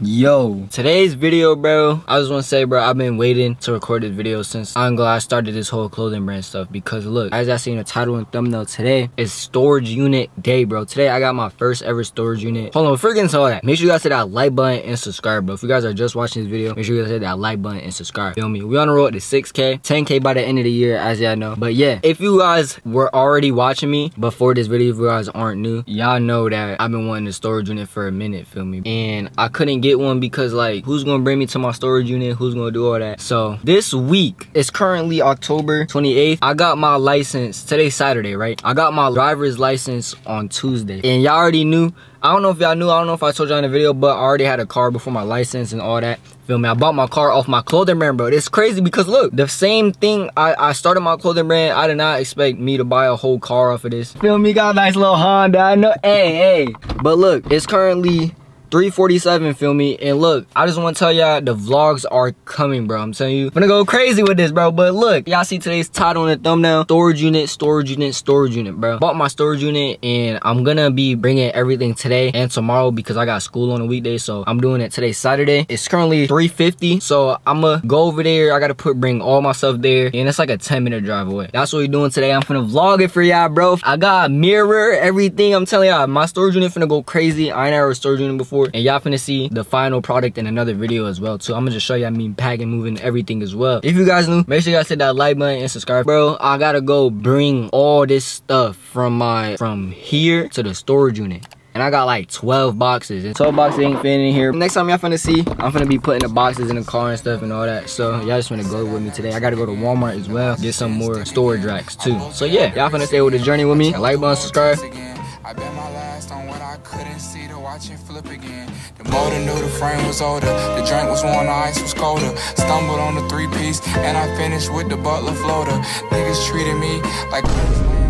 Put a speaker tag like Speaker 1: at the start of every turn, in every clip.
Speaker 1: Yo, today's video, bro, I just want to say, bro, I've been waiting to record this video since I'm glad I started this whole clothing brand stuff because look, as I see in the title and thumbnail today, is storage unit day, bro. Today, I got my first ever storage unit. Hold on, before getting all that, make sure you guys hit that like button and subscribe, bro. If you guys are just watching this video, make sure you guys hit that like button and subscribe. Feel me? We on the road to 6K, 10K by the end of the year, as y'all know. But yeah, if you guys were already watching me before this video, if you guys aren't new, y'all know that I've been wanting a storage unit for a minute, feel me? And I couldn't get one because like, who's gonna bring me to my storage unit who's gonna do all that so this week it's currently october 28th i got my license today's saturday right i got my driver's license on tuesday and y'all already knew I don't know if y'all knew, I don't know if I told y'all in the video, but I already had a car before my license and all that. Feel me? I bought my car off my clothing brand, bro. It's crazy because look, the same thing I, I started my clothing brand, I did not expect me to buy a whole car off of this. Feel me? Got a nice little Honda. I know. Hey, hey. But look, it's currently 347 feel me? And look i just want to tell y'all the vlogs are coming bro. I'm telling you i'm gonna go crazy with this bro. But look y'all see today's title in the thumbnail? Storage unit storage unit storage unit bro. Bought my storage unit and i'm gonna be bringing everything today and tomorrow because i got school on a weekday. So i'm doing it today saturday. It's currently 350 so i'm gonna go over there. I gotta put bring all my stuff there and it's like a 10 minute drive away. That's what we're doing today. I'm gonna vlog it for y'all bro. I got mirror everything. I'm telling y'all my storage unit finna go crazy. I ain't ever storage unit before and y'all finna see the final product in another video as well too i'm gonna just show y'all me packing moving everything as well if you guys new make sure guys hit that like button and subscribe bro i gotta go bring all this stuff from my from here to the storage unit and I got like 12 boxes. And 12 boxes ain't fitting in here. Next time y'all finna see, I'm finna be putting the boxes in the car and stuff and all that. So y'all just finna go with me today. I gotta go to Walmart as well. Get some more storage racks too. So yeah, y'all finna stay with the journey with me. Like button, subscribe. I bet my last on what I couldn't see to watch it flip again. The motor knew the frame was older, the drink was warm, the ice was colder. Stumbled on the three piece, and I finished with the butler floater. Niggas treated me like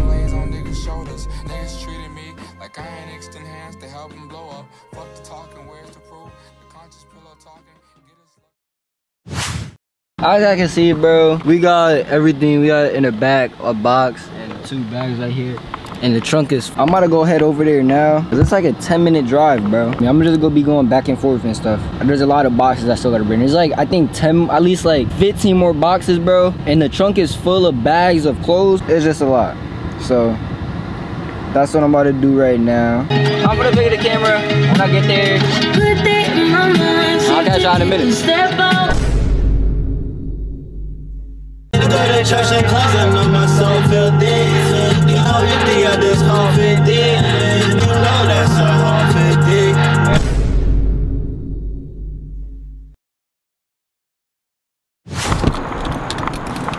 Speaker 1: lays on niggas' shoulders. Niggas treated me like I ain't extend hands to help them blow up. Fuck the talking, where's the proof? The conscious pillow talking. As I can see, bro, we got everything. We got in the back a box and two bags right here and the trunk is i'm about to go head over there now. It's like a 10 minute drive bro. I mean, i'm just gonna be going back and forth and stuff. There's a lot of boxes i still gotta bring. There's like i think 10 at least like 15 more boxes bro. And the trunk is full of bags of clothes. It's just a lot. So that's what i'm about to do right now. I'm gonna pick the camera when i get there. I'll catch y'all in a minute. church and cause I know my soul you think I just home 50. You know that's a home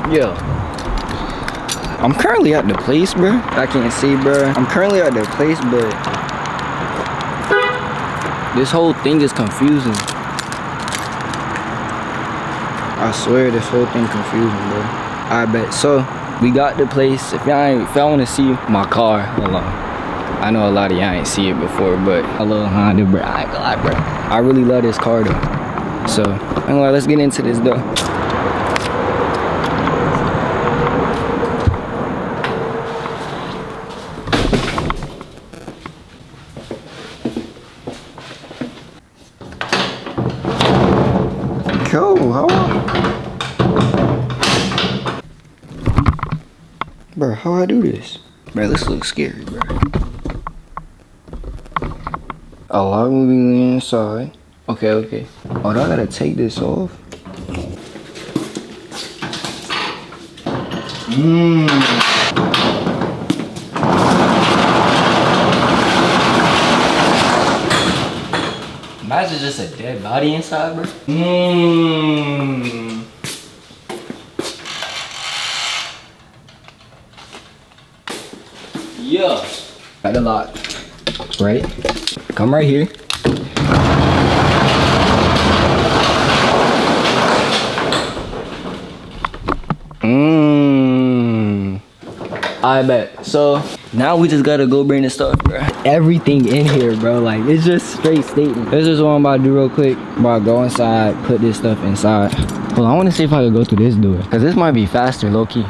Speaker 1: 50. Yo. I'm currently at the place, bro. I can't see, bro. I'm currently at the place, but this whole thing is confusing. I swear this whole thing confusing, bro. I bet. So we got the place. If y'all ain't, if y'all wanna see my car, hold on. I know a lot of y'all ain't see it before, but a little Honda, bro. I ain't gonna lie, bro. I really love this car though. So anyway, let's get into this though. Bro, how I do this? Bro, this looks scary, bro. A lot moving inside. Okay, okay. Oh, do I gotta take this off? Mmm. Imagine just a dead body inside, bro. Mmm. Yeah. Got the lock. Right? Come right here. Mmm. I bet. So now we just gotta go bring the stuff, bro. Everything in here, bro. Like it's just straight statement. This is what I'm about to do real quick. Bro, go inside, put this stuff inside. Well, I wanna see if I can go through this door. Cause this might be faster, low key.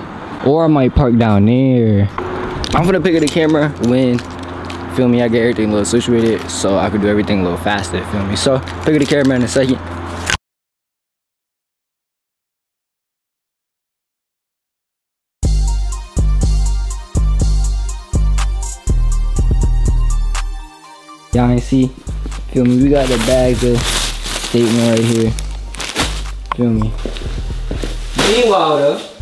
Speaker 1: Or I might park down there. I'm gonna pick up the camera when feel me? I get everything a little situated so I could do everything a little faster, feel me? So, pick up the camera in a second. Y'all ain't see, feel me? We got the bags of statement right here. Feel me? Meanwhile though,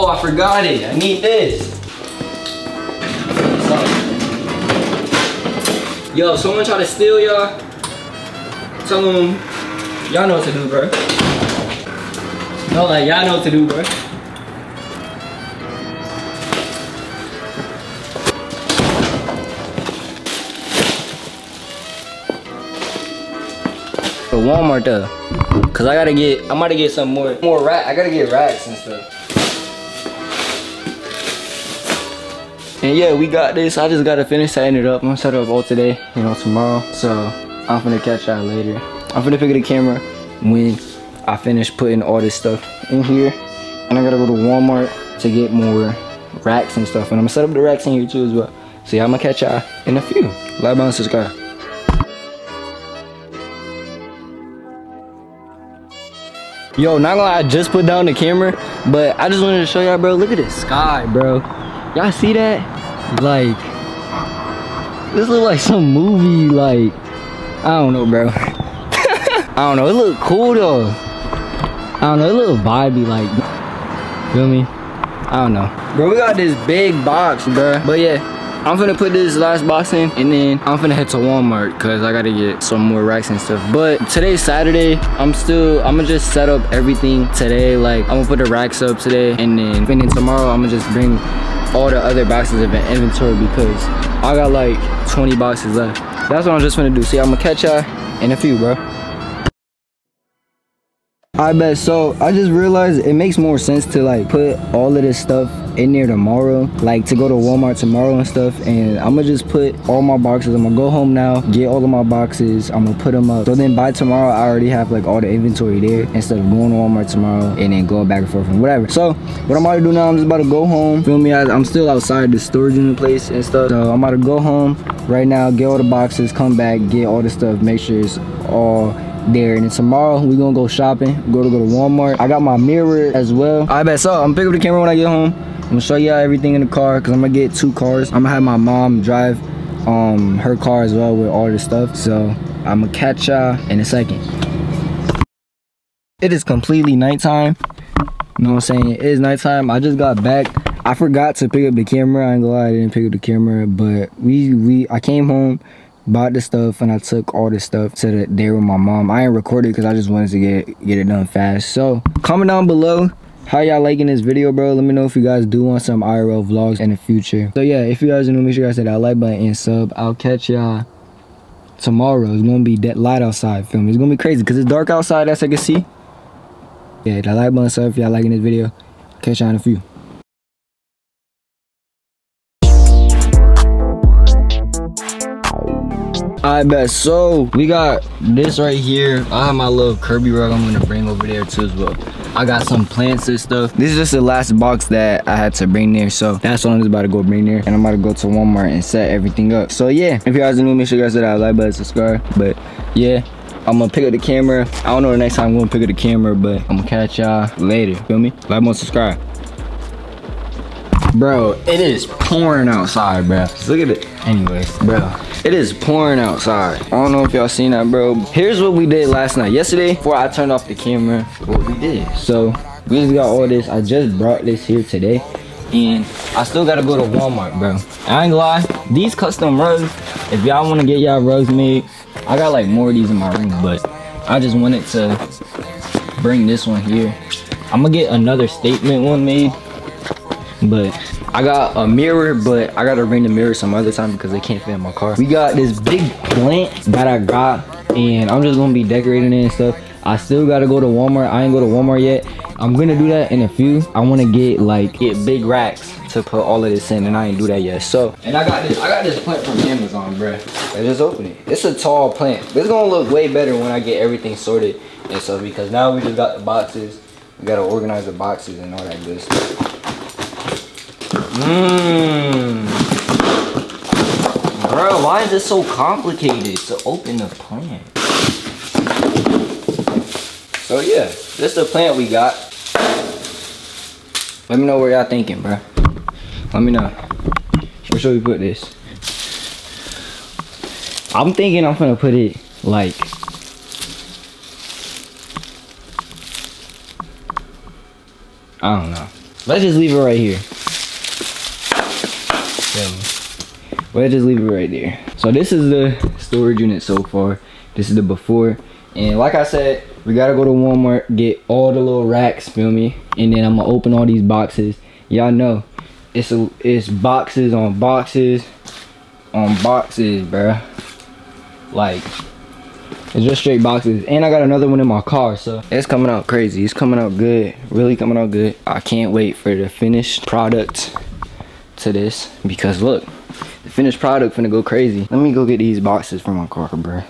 Speaker 1: Oh, I forgot it. I need this. Yo, someone try to steal y'all. Tell them y'all know what to do, bro. No, like y'all know what to do, bro. Walmart though. Cause I gotta get, I'm about to get some more, more rack. I gotta get racks and stuff. And yeah, we got this. I just gotta finish setting it up. I'm gonna set it up all today, you know, tomorrow. So I'm gonna catch y'all later. I'm gonna pick up the camera when I finish putting all this stuff in here. And I gotta go to Walmart to get more racks and stuff. And I'm gonna set up the racks in here too as well. So yeah, I'm gonna catch y'all in a few. Like, and subscribe. Yo, not gonna lie, I just put down the camera, but I just wanted to show y'all, bro. Look at this sky, bro. Y'all see that? Like, this look like some movie, like, I don't know, bro. I don't know, it look cool though. I don't know, it look vibey, like, feel me? I don't know. Bro, we got this big box, bro. But yeah, I'm gonna put this last box in and then I'm gonna head to Walmart because I gotta get some more racks and stuff. But today's Saturday, I'm still, I'm gonna just set up everything today. Like I'm gonna put the racks up today and then, and then tomorrow I'm gonna just bring all the other boxes of inventory because I got like 20 boxes left. That's what I'm just gonna do. See, I'm gonna catch y'all in a few, bro. I bet. So I just realized it makes more sense to like put all of this stuff in there tomorrow like to go to Walmart tomorrow and stuff and I'm gonna just put all my boxes. I'm gonna go home now get all of my boxes. I'm gonna put them up. So then by tomorrow I already have like all the inventory there instead of going to Walmart tomorrow and then going back and forth and whatever. So what I'm about to do now I'm just about to go home. Feel me? I'm still outside the storage unit place and stuff. So I'm about to go home right now get all the boxes come back get all the stuff make sure it's all there. And tomorrow we gonna go shopping go to go to walmart. I got my mirror as well. I bet. So i'm picking up the camera when i get home. I'm gonna show y'all everything in the car because i'm gonna get two cars. I'm gonna have my mom drive um her car as well with all this stuff. So i'm gonna catch y'all in a second. It is completely nighttime. You know what i'm saying? It is nighttime. I just got back. I forgot to pick up the camera. I ain't gonna lie i didn't pick up the camera but we we i came home bought the stuff and I took all the stuff to the, day with my mom. I ain't recorded because I just wanted to get get it done fast. So comment down below how y'all liking this video bro. Let me know if you guys do want some irl vlogs in the future. So yeah if you guys are new make sure you guys hit that like button and sub. I'll catch y'all tomorrow. It's gonna be that light outside film it's gonna be crazy because it's dark outside as i can see. Yeah that like button sub if y'all liking this video. Catch y'all in a few I bet. So we got this right here. I have my little Kirby rug I'm gonna bring over there too as well. I got some plants and stuff. This is just the last box that I had to bring there. So that's what I'm just about to go bring there. And I'm about to go to Walmart and set everything up. So yeah, if you guys are new, make sure you guys hit that like button, subscribe. But yeah, I'm gonna pick up the camera. I don't know the next time I'm gonna pick up the camera, but I'm gonna catch y'all later. Feel me? Like, more, subscribe. Bro, it is pouring outside, bro. Look at it. Anyways, bro, it is pouring outside. I don't know if y'all seen that, bro. Here's what we did last night. Yesterday, before I turned off the camera, what we did. So, we just got all this. I just brought this here today. And I still gotta go to Walmart, bro. I ain't gonna lie, these custom rugs, if y'all wanna get y'all rugs made, I got like more of these in my room, but I just wanted to bring this one here. I'm gonna get another statement one made but I got a mirror, but I gotta bring the mirror some other time because they can't fit in my car. We got this big plant that I got and I'm just gonna be decorating it and stuff. I still gotta go to Walmart. I ain't go to Walmart yet. I'm gonna do that in a few. I wanna get like get big racks to put all of this in and I ain't do that yet. So and I got this I got this plant from Amazon, bruh. I just open it. It's a tall plant. It's gonna look way better when I get everything sorted and stuff because now we just got the boxes We gotta organize the boxes and all that good stuff. Mmm. Bro, why is it so complicated to open the plant? So yeah, this is the plant we got. Let me know where y'all thinking, bro. Let me know. Where should we put this? I'm thinking I'm gonna put it like I don't know. Let's just leave it right here. Let's just leave it right there. So this is the storage unit so far. This is the before. And like I said, we gotta go to Walmart, get all the little racks, feel me? And then I'm gonna open all these boxes. Y'all know, it's a, it's boxes on boxes on boxes, bruh. Like, it's just straight boxes. And I got another one in my car, so it's coming out crazy. It's coming out good, really coming out good. I can't wait for the finished product to this because look, the finished product finna go crazy. Let me go get these boxes from my car, bruh.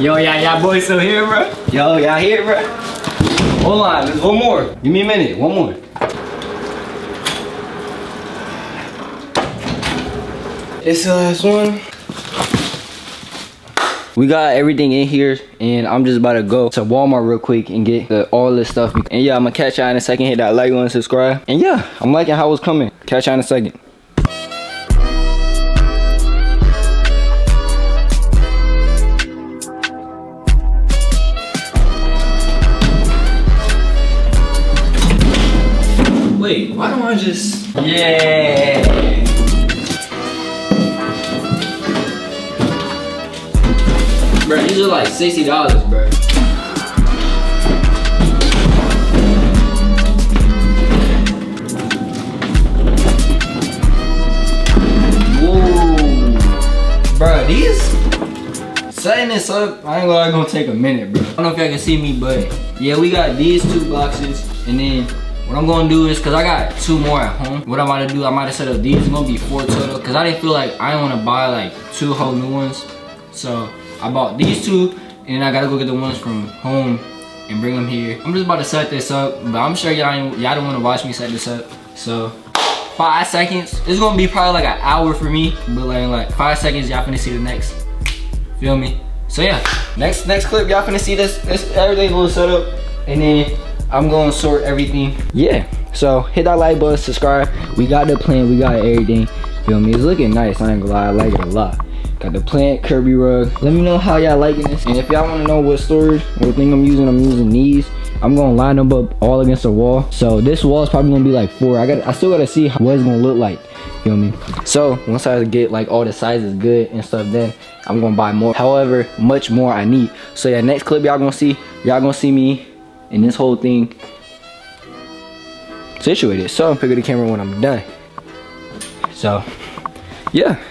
Speaker 1: Yo, yeah, yeah, boys still here, bro? Yo, y'all here, bro? Hold on, there's one more. Give me a minute, one more. It's uh, the last one. We got everything in here and I'm just about to go to Walmart real quick and get the, all this stuff. And yeah, I'm gonna catch y'all in a second. Hit that like button, subscribe. And yeah, I'm liking how it's coming. Catch y'all in a second. Wait, why don't I just... Yeah! Bro, these are like $60, bro. Whoa. Bro, these setting this up, I ain't gonna, gonna take a minute, bro. I don't know if y'all can see me, but yeah, we got these two boxes, and then what I'm gonna do is, cause I got two more at home. What I'm gonna do, I might have set up these. It's gonna be four total, cause I didn't feel like I don't wanna buy like two whole new ones. So I bought these two, and then I gotta go get the ones from home and bring them here. I'm just about to set this up, but I'm sure y'all y'all don't wanna watch me set this up. So five seconds. It's gonna be probably like an hour for me, but like like five seconds, y'all finna see the next. Feel me? So yeah, next next clip, y'all finna see this. This everything a little set up, and then I'm gonna sort everything. Yeah. So hit that like button, subscribe. We got the plan, we got everything. Feel me? It's looking nice. I ain't gonna lie, I like it a lot. Got the plant Kirby rug. Let me know how y'all liking this. And if y'all wanna know what storage, what thing I'm using, I'm using these. I'm gonna line them up all against the wall. So this wall is probably gonna be like four. I got I still gotta see what it's gonna look like. You feel me? So once I get like all the sizes good and stuff, then I'm gonna buy more. However, much more I need. So yeah, next clip y'all gonna see, y'all gonna see me in this whole thing situated. So I'm pick up the camera when I'm done. So yeah.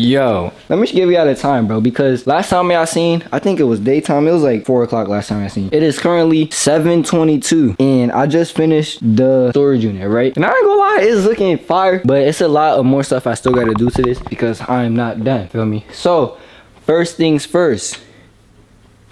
Speaker 1: Yo, let me give y'all the time, bro, because last time y'all seen, I think it was daytime. It was like 4 o'clock last time I seen. It is currently 7.22, and I just finished the storage unit, right? And I ain't gonna lie, it's looking fire, but it's a lot of more stuff I still gotta do to this because I am not done, feel me? So, first things first,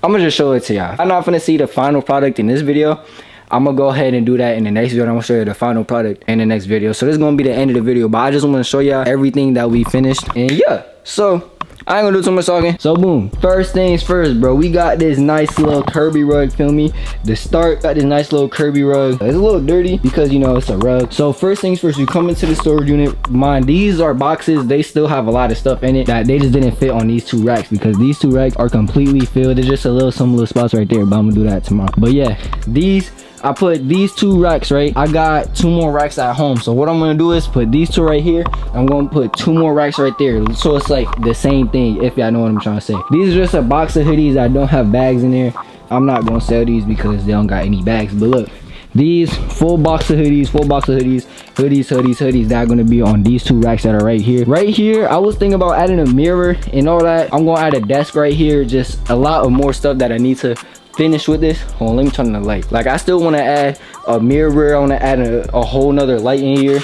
Speaker 1: I'm gonna just show it to y'all. I'm not gonna see the final product in this video. I'm gonna go ahead and do that in the next video. I'm gonna show you the final product in the next video. So this is gonna be the end of the video, but I just wanna show y'all everything that we finished. And yeah, so I ain't gonna do too much talking. So boom, first things first, bro. We got this nice little Kirby rug, feel me? The start got this nice little Kirby rug. It's a little dirty because you know it's a rug. So first things first, you come into the storage unit. Mind, these are boxes. They still have a lot of stuff in it that they just didn't fit on these two racks because these two racks are completely filled. There's just a little, some little spots right there, but I'm gonna do that tomorrow. But yeah, these I put these two racks, right? I got two more racks at home. So what I'm gonna do is put these two right here. I'm gonna put two more racks right there. So it's like the same thing, if y'all know what I'm trying to say. These are just a box of hoodies that don't have bags in there. I'm not gonna sell these because they don't got any bags. But look, these full box of hoodies, full box of hoodies, hoodies, hoodies, hoodies that are gonna be on these two racks that are right here. Right here, I was thinking about adding a mirror and all that. I'm gonna add a desk right here. Just a lot of more stuff that I need to finish with this? Hold on let me turn the light. Like i still want to add a mirror i want to add a, a whole nother light in here.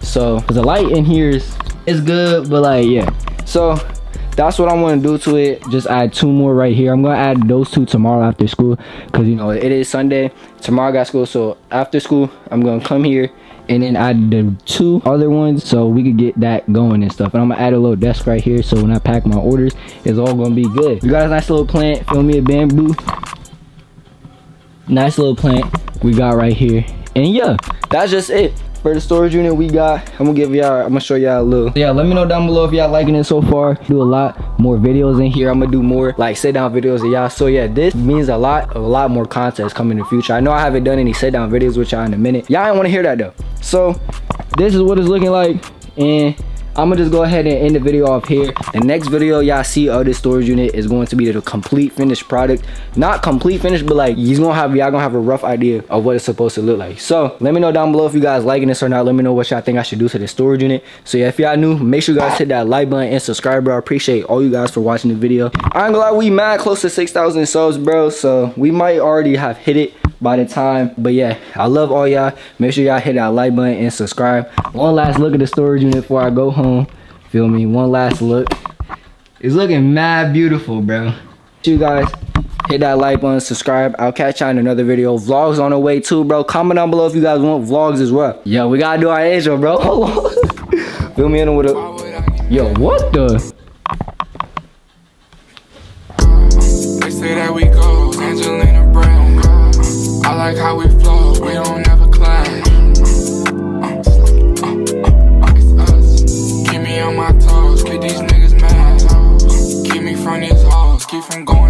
Speaker 1: So the light in here is is good but like yeah. So that's what I want to do to it. Just add two more right here. I'm gonna add those two tomorrow after school, cause you know it is Sunday. Tomorrow I got school, so after school I'm gonna come here and then add the two other ones so we could get that going and stuff. And i'm gonna add a little desk right here so when i pack my orders it's all gonna be good. You got a nice little plant. Feel me? A bamboo nice little plant we got right here. And yeah that's just it. For the storage unit we got i'm gonna give y'all i'm gonna show y'all a little. Yeah let me know down below if y'all liking it so far. Do a lot more videos in here. I'm gonna do more like sit down videos of y'all. So yeah this means a lot a lot more content coming in the future. I know i haven't done any sit down videos with y'all in a minute. Y'all ain't want to hear that though. So this is what it's looking like. And I'm gonna just go ahead and end the video off here. The next video y'all see of this storage unit is going to be the complete finished product. Not complete finished, but like he's gonna have y'all gonna have a rough idea of what it's supposed to look like. So let me know down below if you guys liking this or not. Let me know what y'all think I should do to the storage unit. So yeah, if y'all new, make sure you guys hit that like button and subscribe, bro. I appreciate all you guys for watching the video. I ain't gonna lie, we mad close to 6,000 subs, bro. So we might already have hit it by the time but yeah i love all y'all make sure y'all hit that like button and subscribe one last look at the storage unit before i go home Feel me? One last look. It's looking mad beautiful, bro. You guys, hit that like button, subscribe. I'll catch y'all in another video. Vlogs on the way too, bro. Comment down below if you guys want vlogs as well. Yo, we gotta do our intro, bro. Hold on. Fill me in with a... Yo, what the... like how we flow, we don't ever clash. Keep me on my
Speaker 2: toes, keep these niggas mad. Keep me from these hoes, keep from going.